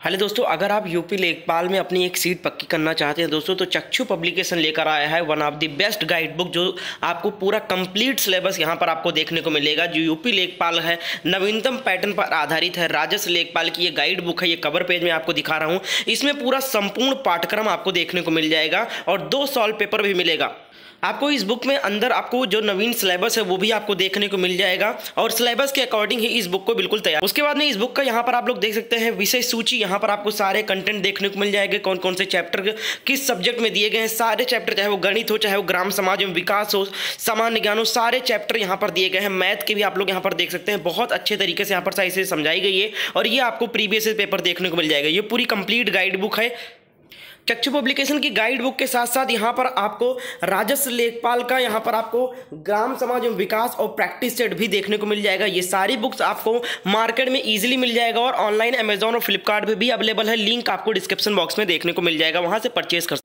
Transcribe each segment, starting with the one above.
Hello दोस्तों, अगर आप यूपी लेखपाल में अपनी एक सीट पक्की करना चाहते हैं दोस्तों तो चक्षु पब्लिकेशन लेकर आया है one of the best guide book जो आपको पूरा कंप्लीट सिलेबस यहाँ पर आपको देखने को मिलेगा। जो यूपी लेखपाल है, नवीनतम पैटर्न पर आधारित है। राजस्व लेखपाल की ये गाइड बुक है, ये कवर पेज में आपको दिखा रहा हूँ। इसमें पूरा संपूर्ण पाठ्यक्रम आपको देखने को मिल जाएगा और दो सॉल्व पेपर भी मिलेगा। आपको इस बुक में अंदर आपको जो नवीन सिलेबस है, वो भी आपको देखने को मिल जाएगा और सिलेबस के अकॉर्डिंग ही इस बुक को बिल्कुल तैयार। उसके बाद में इस बुक का यहाँ पर आप लोग देख सकते हैं विषय सूची। यहाँ पर आपको सारे कंटेंट देखने को मिल जाएँगे कौन कौन से चैप्टर किस सब्जेक्ट में दिए गए हैं, सारे चैप्टर चाहे वो गणित हो, चाहे वो ग्राम समाज में विकास हो, सामान्य ज्ञान हो, सारे चैप्टर यहाँ पर दिए गए हैं। मैथ के भी आप लोग यहाँ पर देख सकते हैं। बहुत अच्छे तरीके से यहाँ पर सही से समझाई गई है और ये आपको प्रीवियस पेपर देखने को मिल जाएगा। ये पूरी कंप्लीट गाइड बुक है। चक्षु पब्लिकेशन की गाइड बुक के साथ साथ यहाँ पर आपको राजस्व लेखपाल का, यहाँ पर आपको ग्राम समाज एवं विकास और प्रैक्टिस सेट भी देखने को मिल जाएगा। ये सारी बुक्स आपको मार्केट में इजीली मिल जाएगा और ऑनलाइन अमेजोन और फ्लिपकार्ट भी अवेलेबल है। लिंक आपको डिस्क्रिप्शन बॉक्स में देखने को मिल जाएगा। वहाँ से परचेज कर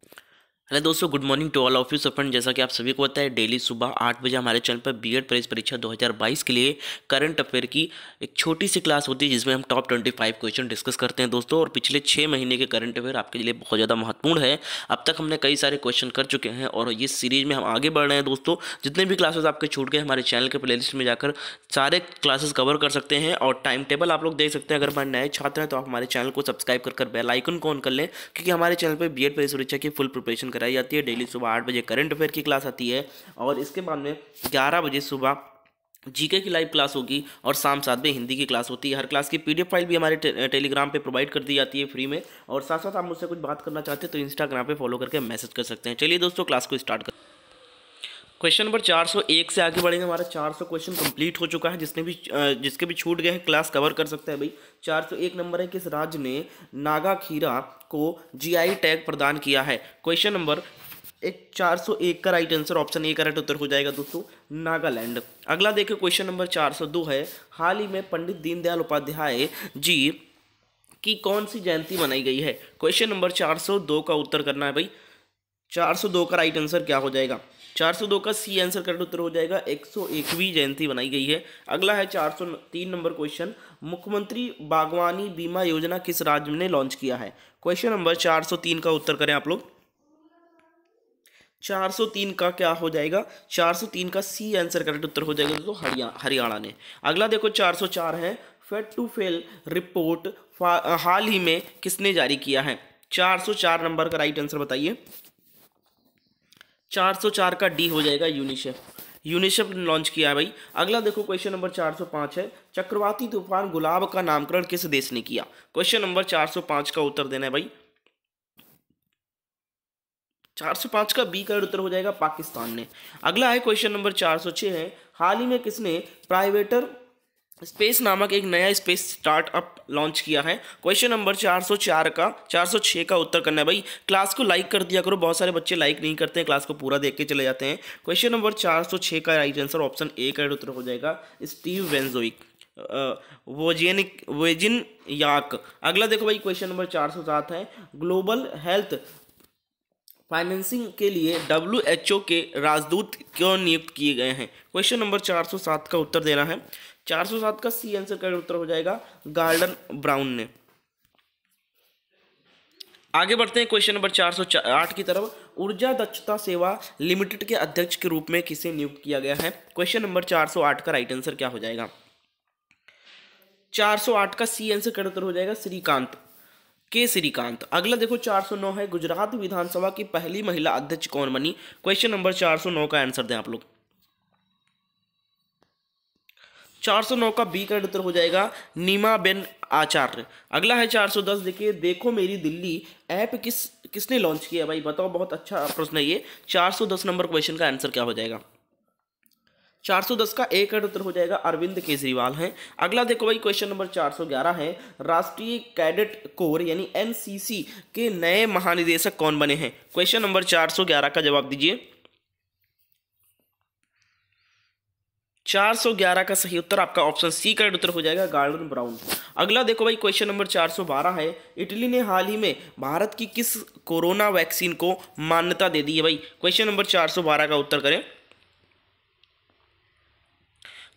हेलो दोस्तों good morning to all of you friend जैसा कि आप सभी को पता है डेली सुबह आठ बजे हमारे चैनल पर बीएड प्रेस परीक्षा 2022 के लिए करंट अफेयर की एक छोटी सी क्लास होती है, जिसमें हम टॉप 25 क्वेश्चन डिस्कस करते हैं दोस्तों, और पिछले छः महीने के करंट अफेयर आपके लिए बहुत ज़्यादा महत्वपूर्ण है। अब तक हमने कई सारे क्वेश्चन कर चुके हैं, और ये सीरीज़ में हम आगे बढ़ रहे हैं दोस्तों। जितने भी क्लासेस आपके छूट गए, हमारे चैनल के प्ले में जाकर सारे क्लासेस कवर कर सकते हैं, और टाइम टेबल आप लोग देख सकते हैं। अगर हमारे नए छात्र हैं तो आप हमारे चैनल को सब्सक्राइब कर बेलाइकन को ऑन कर लें, क्योंकि हमारे चैनल पर बी एड परीक्षा की फुल प्रिपरेशन कराई जाती है। डेली सुबह आठ बजे करंट अफेयर की क्लास आती है और इसके बाद में ग्यारह बजे सुबह जीके की लाइव क्लास होगी और शाम सात बजे हिंदी की क्लास होती है। हर क्लास की पीडीएफ फ़ाइल भी हमारे टे, टेलीग्राम पे प्रोवाइड कर दी जाती है फ्री में और साथ साथ आप मुझसे कुछ बात करना चाहते हैं तो इंस्टाग्राम पे फॉलो करके मैसेज कर सकते हैं। चलिए दोस्तों क्लास को स्टार्ट कर क्वेश्चन नंबर 401 से आगे बढ़ेंगे। हमारा 400 क्वेश्चन कंप्लीट हो चुका है। जिसने भी जिसके भी छूट गए हैं, क्लास कवर कर सकते हैं भाई। 401 नंबर है किस राज्य ने नागा खीरा को जीआई टैग प्रदान किया है। क्वेश्चन नंबर एक 401 का right answer option A correct उत्तर हो जाएगा दोस्तों, नागालैंड। अगला देखिए, क्वेश्चन नंबर 402 है। हाल ही में पंडित दीनदयाल उपाध्याय जी की कौन सी जयंती मनाई गई है? क्वेश्चन नंबर 402 का उत्तर करना है भाई। 402 का राइट आंसर क्या हो जाएगा? 402 का सी आंसर करेक्ट उत्तर हो जाएगा। 101वीं जयंती बनाई गई है। अगला है 403 नंबर क्वेश्चन मुख्यमंत्री बागवानी बीमा योजना किस राज्य ने लॉन्च किया है? क्वेश्चन नंबर 403 का उत्तर करें आप लोग। 403 का क्या हो जाएगा? 403 का सी आंसर करेक्ट उत्तर हो जाएगा दोस्तों हरियाणा हरियाणा ने। अगला देखो 404 है। फेट टू फेल रिपोर्ट हाल ही में किसने जारी किया है? 404 नंबर का राइट आंसर बताइए। 404 का डी हो जाएगा यूनिसेफ यूनिसेफ ने लॉन्च किया है भाई। अगला देखो क्वेश्चन नंबर 405 है। चक्रवाती तूफ़ान गुलाब का नामकरण किस देश ने किया? क्वेश्चन नंबर 405 का उत्तर देना है भाई। 405 का बी का उत्तर हो जाएगा पाकिस्तान ने। अगला है क्वेश्चन नंबर 406 है। हाल ही में किसने प्राइवेटर स्पेस नामक एक नया स्पेस स्टार्टअप लॉन्च किया है। क्वेश्चन नंबर 404 का 406 का उत्तर करना है। भाई, क्लास को लाइक कर दिया करो, बहुत सारे बच्चे लाइक नहीं करते हैं, क्लास को पूरा देख के चले जाते हैं। क्वेश्चन नंबर 406 का राइट आंसर ऑप्शन ए का उत्तर हो जाएगा, स्टीव वेंजोइक। वोजेनिक वेजिन याक। अगला देखो भाई, क्वेश्चन नंबर 407 है। ग्लोबल हेल्थ फाइनेंसिंग के लिए डब्ल्यू के राजदूत क्यों नियुक्त किए गए हैं? क्वेश्चन नंबर 407 का उत्तर देना है। 407 का सी आंसर का उत्तर हो जाएगा गार्डन ब्राउन ने। आगे बढ़ते हैं क्वेश्चन नंबर 408 की तरफ़। ऊर्जा दक्षता सेवा लिमिटेड के अध्यक्ष के रूप में किसे नियुक्त किया गया है? क्वेश्चन नंबर 408 का राइट आंसर क्या हो जाएगा? 408 का सी आंसर का उत्तर हो जाएगा श्रीकांत। के श्रीकांत अगला देखो 409 है। गुजरात विधानसभा की पहली महिला अध्यक्ष कौन बनी? क्वेश्चन नंबर 409 का आंसर दें आप लोग। 409 का बी का उत्तर हो जाएगा नीमा बेन आचार्य। अगला है 410 देखिए, देखो मेरी दिल्ली ऐप किस, किसने लॉन्च किया भाई, बताओ, बहुत अच्छा प्रश्न है ये। 410 नंबर क्वेश्चन का आंसर क्या हो जाएगा? 410 का एक उत्तर हो जाएगा अरविंद केजरीवाल हैं। अगला देखो भाई क्वेश्चन नंबर 411 है। राष्ट्रीय कैडेट कोर यानी एनसीसी के नए महानिदेशक कौन बने हैं? क्वेश्चन नंबर 411 का जवाब दीजिए। 411 का सही उत्तर आपका ऑप्शन सी का उत्तर हो जाएगा गार्डन ब्राउन अगला देखो भाई क्वेश्चन नंबर 412 है। इटली ने हाल ही में भारत की किस कोरोना वैक्सीन को मान्यता दे दी है भाई? क्वेश्चन नंबर 412 का उत्तर करें।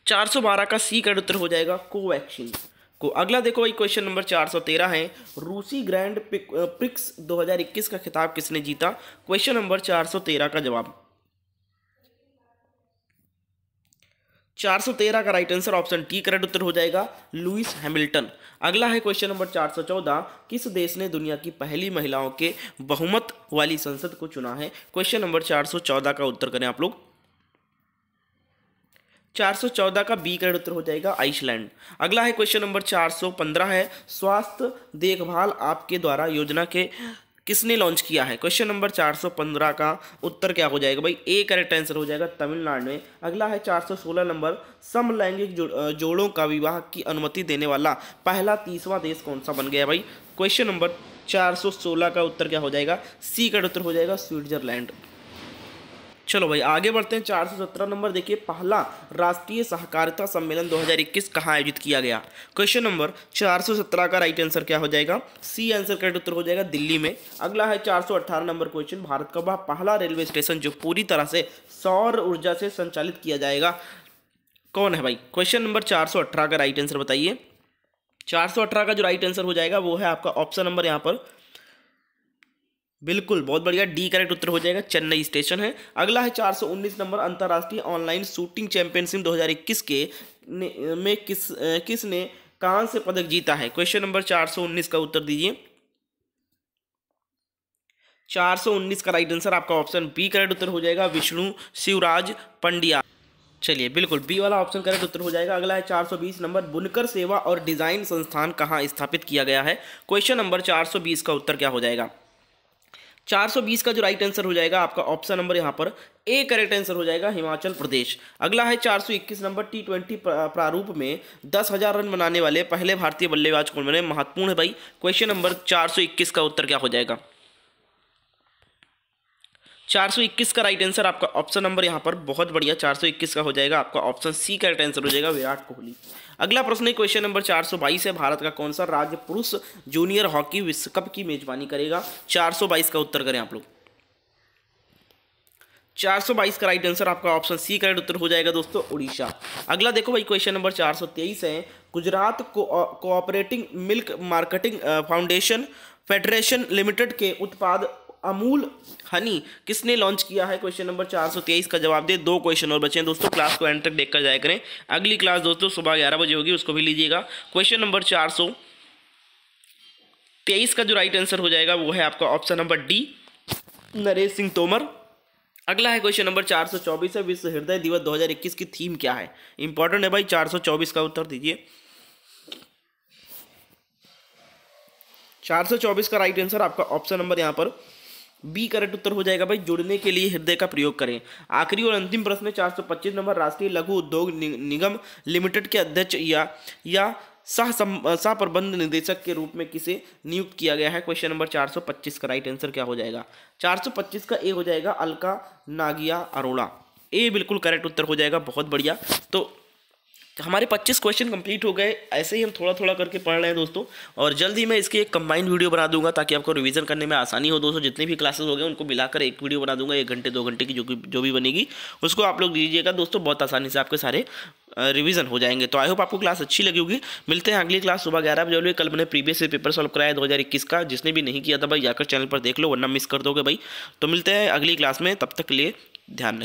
412 का सी का उत्तर हो जाएगा कोवैक्सीन को अगला देखो भाई क्वेश्चन नंबर चार सौ तेरह है। रूसी ग्रैंड प्रिक्स 2021 का खिताब किसने जीता? क्वेश्चन नंबर चार सौ तेरह का जवाब। 413 का right answer option T correct उत्तर हो जाएगा लुइस हैमिल्टन अगला है क्वेश्चन नंबर 414 किस देश ने दुनिया की पहली महिलाओं के बहुमत वाली संसद को चुना है? क्वेश्चन नंबर 414 का उत्तर करें आप लोग। 414 का बी करेक्ट उत्तर हो जाएगा आइसलैंड। अगला है क्वेश्चन नंबर 415 है स्वास्थ्य देखभाल आपके द्वारा योजना के किसने लॉन्च किया है? क्वेश्चन नंबर 415 का उत्तर क्या हो जाएगा? भाई ए करेक्ट आंसर हो जाएगा तमिलनाडु में। अगला है 416 नंबर समलैंगिक जो, जोड़ों का विवाह की अनुमति देने वाला पहला तीसवा देश कौन सा बन गया भाई? क्वेश्चन नंबर 416 का उत्तर क्या हो जाएगा? सी का उत्तर हो जाएगा स्विट्जरलैंड। चलो भाई, आगे बढ़ते हैं। चार सौ सत्रह नंबर देखिए, पहला राष्ट्रीय सहकारिता सम्मेलन 2021 कहाँ आयोजित किया गया? क्वेश्चन नंबर चार सौ सत्रह का राइट आंसर क्या हो जाएगा? सी आंसर करेक्ट उत्तर हो जाएगा दिल्ली में। अगला है चार सौ अट्ठारह नंबर क्वेश्चन भारत का वह पहला रेलवे स्टेशन जो पूरी तरह से सौर ऊर्जा से संचालित किया जाएगा। कौन है भाई? क्वेश्चन नंबर चार सौ अठारह का राइट आंसर बताइए। चार सौ अठारह का जो राइट आंसर हो जाएगा, वो है आपका ऑप्शन नंबर यहाँ पर। बिल्कुल, बहुत बढ़िया डी करेक्ट उत्तर हो जाएगा, चेन्नई स्टेशन है। अगला है 419 नंबर, अंतर्राष्ट्रीय ऑनलाइन शूटिंग चैंपियनशिप 2021 के में किस किस ने कहाँ से पदक जीता है? क्वेश्चन नंबर 419 का उत्तर दीजिए। 419 का राइट आंसर आपका ऑप्शन बी करेक्ट उत्तर हो जाएगा, विष्णु शिवराज पंडिया। चलिए, बिल्कुल बी वाला ऑप्शन करेक्ट उत्तर हो जाएगा। अगला है 420 नंबर, बुनकर सेवा और डिज़ाइन संस्थान कहाँ स्थापित किया गया है? क्वेश्चन नंबर 420 का उत्तर क्या हो जाएगा? 420 का जो राइट आंसर हो जाएगा, आपका ऑप्शन नंबर यहाँ पर ए करेक्ट आंसर हो जाएगा हिमाचल प्रदेश। अगला है 421 नंबर टी ट्वेंटी प्रारूप में दस हज़ार रन बनाने वाले पहले भारतीय बल्लेबाज कौन बने? महत्वपूर्ण है भाई। क्वेश्चन नंबर 421 का उत्तर क्या हो जाएगा? 421 का राइट आंसर आपका ऑप्शन नंबर यहाँ पर बहुत बढ़िया 421 का हो जाएगा। आपका ऑप्शन सी का राइट आंसर हो जाएगा, विराट कोहली। अगला प्रश्न है क्वेश्चन नंबर 422 है। भारत का कौन सा राज्य पुरुष जूनियर हॉकी विश्व कप की मेजबानी करेगा? 422 का उत्तर करें आप लोग। 422 का राइट आंसर आपका ऑप्शन सी का राइट उत्तर हो जाएगा दोस्तों, उड़ीसा। अगला देखो भाई क्वेश्चन नंबर 423 है। Gujarat cooperating milk marketing foundation federation limited के उत्पाद अमूल। हनी, किसने लॉन्च किया है क्वेश्चन नंबर चार सौ तेईस का जवाब दे? दो क्वेश्चन और बचे हैं दोस्तों क्लास को एंड तक देखकर जाया करें। अगली क्लास दोस्तों, सुबह ग्यारह बजे होगी, उसको भी लीजिएगा। क्वेश्चन नंबर चार सौ तेईस का जो राइट आंसर हो जाएगा, वो है आपका option number D Naresh Singh Tomar. अगला है क्वेश्चन नंबर चार सौ चौबीस है, विश्व हृदय दिवस दो हज़ार इक्कीस की थीम क्या है? इंपॉर्टेंट है भाई, चार सौ चौबीस का उत्तर दीजिए। चार सौ चौबीस का राइट आंसर आपका ऑप्शन नंबर यहाँ पर बी करेक्ट उत्तर हो जाएगा भाई, जुड़ने के लिए हृदय का प्रयोग करें। आखिरी और अंतिम प्रश्न, चार सौ पच्चीस नंबर राष्ट्रीय लघु उद्योग निगम लिमिटेड के अध्यक्ष या या सह सह प्रबंध निदेशक के रूप में किसे नियुक्त किया गया है? क्वेश्चन नंबर 425 का राइट आंसर क्या हो जाएगा? 425 का ए हो जाएगा अलका नागिया अरोड़ा। ए बिल्कुल करेक्ट उत्तर हो जाएगा, बहुत बढ़िया। तो हमारे 25 क्वेश्चन कंप्लीट हो गए। ऐसे ही हम थोड़ा थोड़ा करके पढ़ रहे हैं दोस्तों। और जल्द ही मैं इसकी एक कंबाइंड वीडियो बना दूँगा ताकि आपको रिवीजन करने में आसानी हो दोस्तों। जितने भी क्लासेस हो गए, उनको मिलाकर एक वीडियो बना दूँगा, एक घंटे, दो घंटे की जो जो भी बनेगी, उसको आप लोग दीजिएगा दोस्तों। बहुत आसानी से आपके सारे रिवीजन हो जाएँगे। तो आई होप आपको क्लास अच्छी लगी होगी। मिलते हैं अगली क्लास सुबह ग्यारह बजे कल मैंने प्रीवियस पेपर सॉल्व कराया दो हज़ार इक्कीस का। जिसने भी नहीं किया था भाई, जाकर चैनल पर देख लो, वरना मिस कर दोगे भाई। तो मिलते हैं अगली क्लास में। तब तक के लिए ध्यान